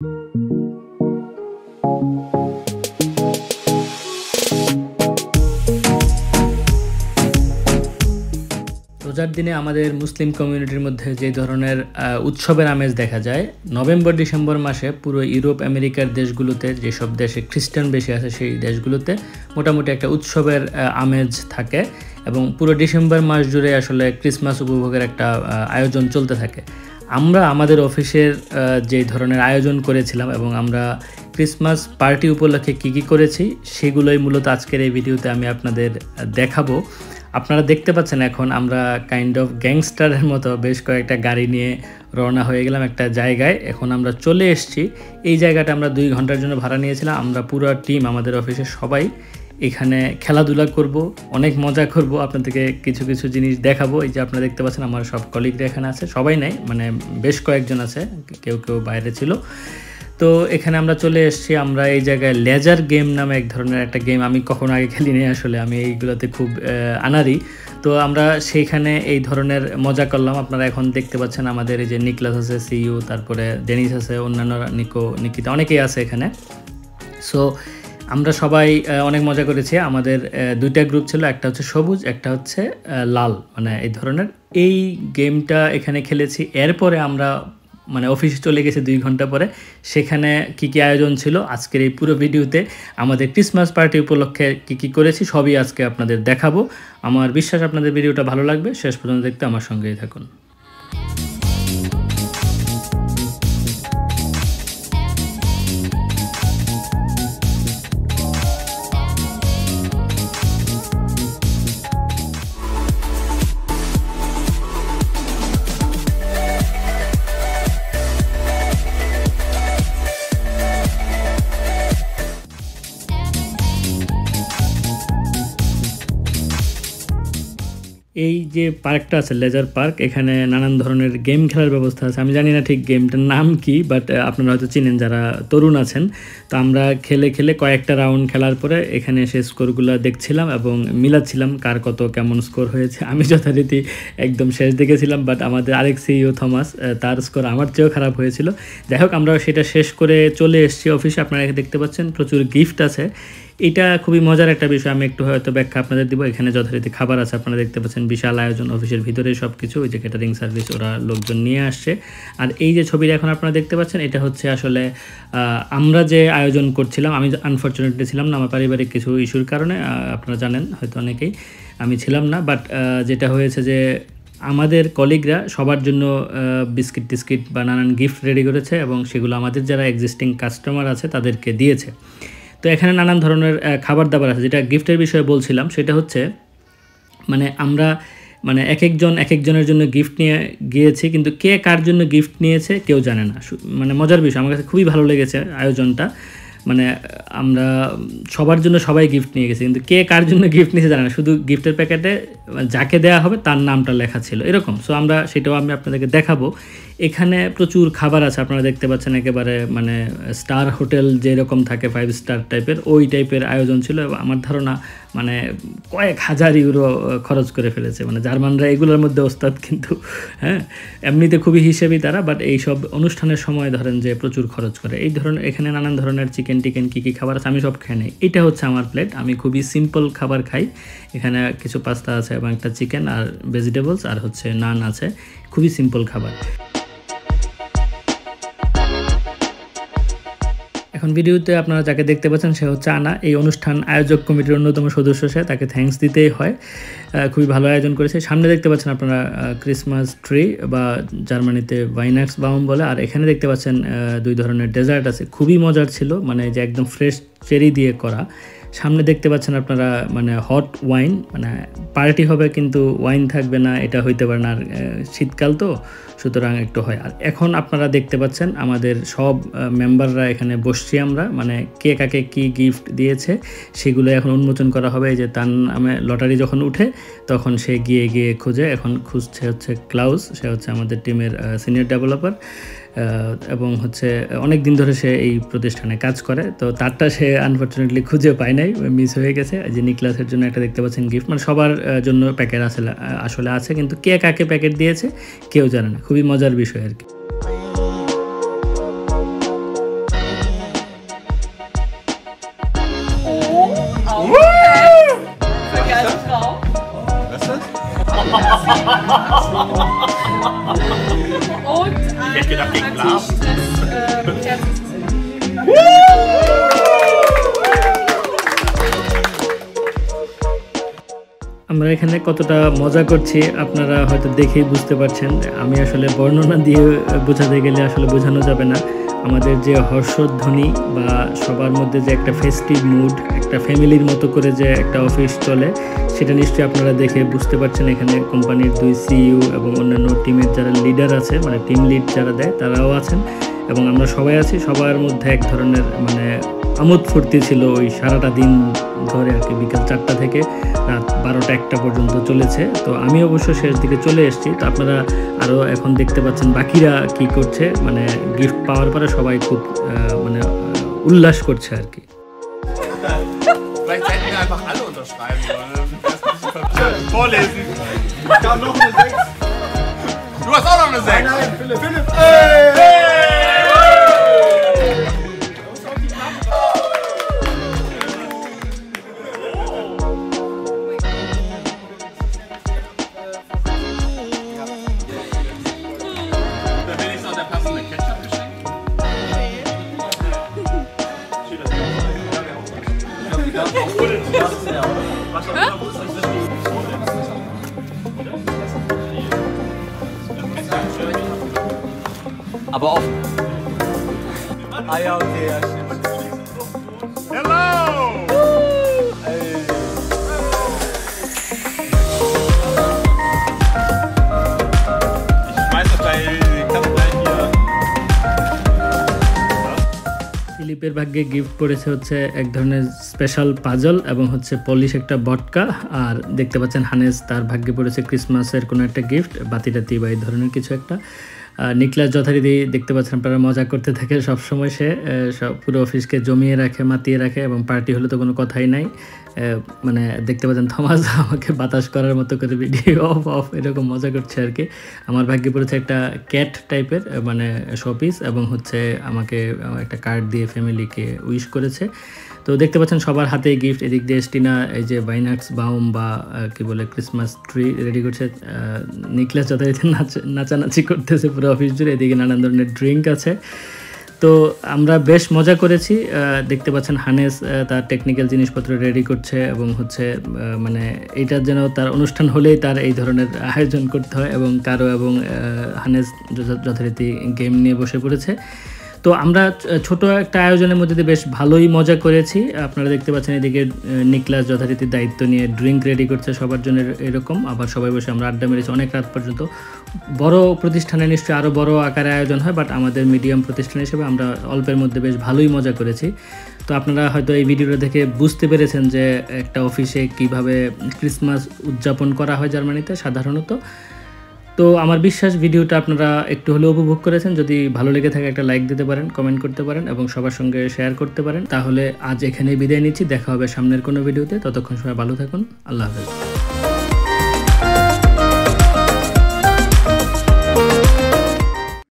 রোজার দিনে আমাদের মুসলিম কমিউনিটির মধ্যে যে ধরনের উৎসবের আমেজ দেখা যায়, নভেম্বর, ডিসেম্বর মাসে পুরো ইউরোপ, আমেরিকার দেশগুলোতে, যেসব দেশে খ্রিস্টান বেশি আছে সেই দেশগুলোতে মোটামুটি একটা উৎসবের আমেজ থাকে এবং পুরো ডিসেম্বর মাস জুড়ে আসলে ক্রিসমাস উপভোগের একটা আয়োজন চলতে থাকে। আমরা আমাদের অফিসের যে ধরনের আয়োজন করেছিলাম এবং আমরা ক্রিসমাস পার্টি উপলক্ষে কী কী করেছি, সেগুলোই মূলত আজকের এই ভিডিওতে আমি আপনাদের দেখাবো। আপনারা দেখতে পাচ্ছেন এখন আমরা কাইন্ড অফ গ্যাংস্টারের মতো বেশ কয়েকটা গাড়ি নিয়ে রওনা হয়ে গেলাম একটা জায়গায়। এখন আমরা চলে এসেছি। এই জায়গাটা আমরা দুই ঘণ্টার জন্য ভাড়া নিয়েছিলাম। আমরা পুরো টিম আমাদের অফিসের সবাই এখানে খেলাধুলা করব, অনেক মজা করব আপনাদেরকে কিছু কিছু জিনিস দেখাবো। এই যে আপনারা দেখতে পাচ্ছেন, আমার সব কলিগরা এখানে আছে, সবাই নাই মানে বেশ কয়েকজন আছে, কেউ কেউ বাইরে ছিল। তো এখানে আমরা চলে এসেছি, আমরা এই জায়গায় লেজার গেম নামে এক ধরনের একটা গেম, আমি কখনো আগে খেলি খেলিনি আসলে, আমি এইগুলোতে খুব আনারি তো আমরা সেইখানে এই ধরনের মজা করলাম, আপনারা এখন দেখতে পাচ্ছেন আমাদের এই যে নিকলাস আছে, সিইউ, তারপরে ডেনিস আছে, অন্যান্য নিকো, নিকিতা, অনেকেই আছে এখানে। সো আমরা সবাই অনেক মজা করেছি। আমাদের দুইটা গ্রুপ ছিল, একটা হচ্ছে সবুজ, একটা হচ্ছে লাল মানে এই ধরনের। এই গেমটা এখানে খেলেছি। এরপরে আমরা মানে অফিসে চলে গেছে দুই ঘণ্টা পরে। সেখানে কি কি আয়োজন ছিল? আজকের এই পুরো ভিডিওতে আমাদের ক্রিসমাস পার্টি উপলক্ষে কি কি করেছি, সবই আজকে আপনাদের দেখাবো। আমার বিশ্বাস আপনাদের ভিডিওটা ভালো লাগবে। শেষ পর্যন্ত দেখতে আমার সঙ্গেই থাকুন। যে পার্কটা আছে লেজার পার্ক এখানে নানান ধরনের গেম খেলার ব্যবস্থা আছে। আমি জানি না ঠিক গেমটার নাম কি বাট আপনারা হয়তো চিনেন যারা তরুণ আছেন। তো আমরা খেলে খেলে কয়েকটা রাউন্ড খেলার পরে এখানে এসে স্কোরগুলো দেখছিলাম এবং মিলাচ্ছিলাম কার কত কেমন স্কোর হয়েছে। আমি যথারীতি একদম শেষ দেখেছিলাম বাট আমাদের আরেক সিইও থমাস তার স্কোর আমার চেয়েও খারাপ হয়েছিল। যাই হোক আমরা সেটা শেষ করে চলে এসেছি অফিসে আপনারা দেখতে পাচ্ছেন প্রচুর গিফট আছে। এটা খুবই মজার একটা বিষয়, আমি একটু হয়তো ব্যাখ্যা আপনাদের দিব। এখানে যথারীতি খাবার আছে, আপনারা দেখতে পাচ্ছেন বিশাল আয়োজন অফিসের ভিতরে সব কিছু ওই যে ক্যাটারিং সার্ভিস ওরা লোকজন নিয়ে আসছে। আর এই যে ছবিটা এখন আপনারা দেখতে পাচ্ছেন, এটা হচ্ছে আসলে আমরা যে আয়োজন করছিলাম, আমি আনফর্চুনেটলি ছিলাম না, আমার পারিবারিক কিছু ইস্যুর কারণে আপনারা জানেন হয়তো অনেকেই, আমি ছিলাম না বাট যেটা হয়েছে যে আমাদের কলিগরা সবার জন্য বিস্কিট টিস্কিট বা নানান গিফট রেডি করেছে এবং সেগুলো আমাদের যারা এক্সিস্টিং কাস্টমার আছে, তাদেরকে দিয়েছে। তো এখানে নানান ধরনের খাবার দাবার আছে। যেটা গিফটের বিষয়ে বলছিলাম, সেটা হচ্ছে মানে আমরা মানে এক একজন এক একজনের জন্য গিফট নিয়ে গিয়েছি, কিন্তু কে কার জন্য গিফট নিয়েছে কেউ জানে না। মানে মজার বিষয়, আমার কাছে খুবই ভালো লেগেছে আয়োজনটা। মানে আমরা সবার জন্য সবাই গিফট নিয়ে গেছি, কিন্তু কে কার জন্য গিফট নিয়েছে জানে না। শুধু গিফটের প্যাকেটে যাকে দেওয়া হবে তার নামটা লেখা ছিল, এরকম। সো আমরা সেটাও আমি আপনাদেরকে দেখাবো। এখানে প্রচুর খাবার আছে, আপনারা দেখতে পাচ্ছেন একেবারে মানে স্টার হোটেল যেরকম থাকে ফাইভ স্টার টাইপের ওই টাইপের আয়োজন ছিল আমার ধারণা মানে কয়েক হাজার ইউরো খরচ করে ফেলেছে। মানে জার্মানরা এগুলোর মধ্যে ওস্তাদ কিন্তু হ্যাঁ এমনিতে খুবই হিসেবেই তারা বাট এই সব অনুষ্ঠানের সময় ধরেন যে প্রচুর খরচ করে। এই ধরনের এখানে নানান ধরনের চিকেন টিকেন কী কী খাবার আছে, আমি সব খেয়ে নেই। এটা হচ্ছে আমার প্লেট আমি খুবই সিম্পল খাবার খাই। এখানে কিছু পাস্তা আছে এবং একটা চিকেন আর ভেজিটেবলস আর হচ্ছে নান আছে। খুবই সিম্পল খাবার। এখন ভিডিওতে আপনারা যাকে দেখতে পাচ্ছেন, সে হচ্ছে আনা। এই অনুষ্ঠান আয়োজক কমিটির অন্যতম সদস্য, সে তাকে থ্যাঙ্কস দিতেই হয়। খুবই ভালো আয়োজন করেছে। সামনে দেখতে পাচ্ছেন আপনারা ক্রিসমাস ট্রি বা জার্মানিতে ভাইনাক্স বাউম বলে। আর এখানে দেখতে পাচ্ছেন দুই ধরনের ডেজার্ট আছে। খুবই মজার ছিল মানে যে একদম ফ্রেশ চেরি দিয়ে করা। সামনে দেখতে পাচ্ছেন আপনারা মানে হট ওয়াইন মানে পার্টি হবে কিন্তু ওয়াইন থাকবে না, এটা হইতে পারে না, আর শীতকাল তো, সুতরাং একটু হয়। আর এখন আপনারা দেখতে পাচ্ছেন আমাদের সব মেম্বাররা এখানে বসছি আমরা মানে কে কাকে কি গিফট দিয়েছে, সেগুলো এখন উন্মোচন করা হবে। যে তার নামে লটারি যখন উঠে, তখন সে গিয়ে গিয়ে খুঁজে, এখন খুঁজছে হচ্ছে ক্লাউস সে হচ্ছে আমাদের টিমের সিনিয়র ডেভেলপার এবং হচ্ছে অনেক দিন ধরে সে এই প্রতিষ্ঠানে কাজ করে। তো তারটা সে আনফর্চুনেটলি খুঁজে পায় নাই মিস হয়ে গেছে। যে নিক্লাসের জন্য একটা দেখতে পাচ্ছেন গিফট মানে সবার জন্য প্যাকেট আসলে আসলে আছে, কিন্তু কে কাকে প্যাকেট দিয়েছে, কেউ জানে না। খুবই মজার বিষয় আর কি। Was ist das? Ein, hätte gedacht, gegen Glas. আমরা এখানে কতটা মজা করছি আপনারা হয়তো দেখেই বুঝতে পারছেন। আমি আসলে বর্ণনা দিয়ে বোঝাতে গেলে আসলে বোঝানো যাবে না। আমাদের যে হর্ষধ্বনি বা সবার মধ্যে যে একটা ফেস্টিভ মুড একটা ফ্যামিলির মতো করে যে একটা অফিস চলে, সেটা নিশ্চয়ই আপনারা দেখে বুঝতে পারছেন এখানে কোম্পানির দুই সিইও এবং অন্যান্য টিমের যারা লিডার আছে মানে টিম লিড যারা দেয়, তারাও আছেন এবং আমরা সবাই আছি। সবার মধ্যে এক ধরনের মানে আমোদ ফুর্তি ছিল ওই সারাটা দিন ধরে আর কি, বিকেল চারটা থেকে রাত বারোটা একটা পর্যন্ত চলেছে। তো আমি অবশ্য শেষ দিকে চলে এসেছি। তো আপনারা আরও এখন দেখতে পাচ্ছেন বাকিরা কি করছে মানে গিফট পাওয়ার পরে সবাই খুব মানে উল্লাস করছে আর কি। Einfach alle unterschreiben sollen. Vorlesen. Ich habe noch eine 6. Du hast auch noch eine 6. Nein, Philipp. Philipp. Da Aber offen. Ah ja, okay, ja, stimmt. ফিলিপের ভাগ্যে গিফট করেছে হচ্ছে এক ধরনের স্পেশাল পাজল এবং হচ্ছে পলিশ একটা বটকা। আর দেখতে পাচ্ছেন হানেস তার ভাগ্যে পড়েছে ক্রিসমাসের কোনো একটা গিফট বাতি টাতি বা এই ধরনের কিছু একটা। নিকলাস যথারীতি দেখতে পাচ্ছেন আপনারা মজা করতে থাকে, সবসময় সে সব পুরো অফিসকে জমিয়ে রাখে, মাতিয়ে রাখে এবং পার্টি হলে তো কোনো কথাই নাই। মানে দেখতে পাচ্ছেন থমাস আমাকে বাতাস করার মতো করে ভিডিও অফ অফ এরকম মজা করছে আর কি। আমার ভাগ্যে পড়েছে একটা ক্যাট টাইপের মানে শপিস এবং হচ্ছে আমাকে একটা কার্ড দিয়ে ফ্যামিলিকে উইশ করেছে। তো দেখতে পাচ্ছেন, সবার হাতে গিফট এদিক দিয়ে স্টিনা এই যে বাইনাক্স বাউম বা কি বলে ক্রিসমাস ট্রি রেডি করছে। নিকলাস যথারীতি নাচ, নাচানাচি করতেছে পুরো অফিস জুড়ে। এদিকে নানান ধরনের ড্রিঙ্ক আছে। তো আমরা বেশ মজা করেছি দেখতে পাচ্ছেন হানেস তার টেকনিক্যাল জিনিসপত্র রেডি করছে এবং হচ্ছে মানে এইটার যেন তার অনুষ্ঠান হলেই তার এই ধরনের আয়োজন করতে হয় এবং কারও এবং হানেস যথা- যথারীতি গেম নিয়ে বসে পড়েছে। তো আমরা ছোট একটা আয়োজনের মধ্যে দিয়ে বেশ ভালোই মজা করেছি। আপনারা দেখতে পাচ্ছেন এদিকে নিকলাস যথারীতি দায়িত্ব নিয়ে ড্রিঙ্ক রেডি করছে সবার জন্য এরকম। আবার সবাই বসে আমরা আড্ডা মেরেছি অনেক রাত পর্যন্ত। বড় প্রতিষ্ঠানে নিশ্চয়ই আরও বড় আকারে আয়োজন হয়, বাট আমাদের মিডিয়াম প্রতিষ্ঠান হিসেবে আমরা অল্পের মধ্যে বেশ ভালোই মজা করেছি। তো আপনারা হয়তো এই ভিডিওটা দেখে বুঝতে পেরেছেন যে একটা অফিসে কীভাবে ক্রিসমাস উদযাপন করা হয় জার্মানিতে সাধারণত। তো আমার বিশ্বাস ভিডিওটা আপনারা একটু হলেও উপভোগ করেছেন। যদি ভালো লেগে থাকে একটা লাইক দিতে পারেন কমেন্ট করতে পারেন এবং সবার সঙ্গে শেয়ার করতে পারেন। তাহলে আজ এখানে বিদায় নিচ্ছি। দেখা হবে সামনের কোনো ভিডিওতে। ততক্ষণ সবাই ভালো থাকুন। আল্লাহ হাফেজ।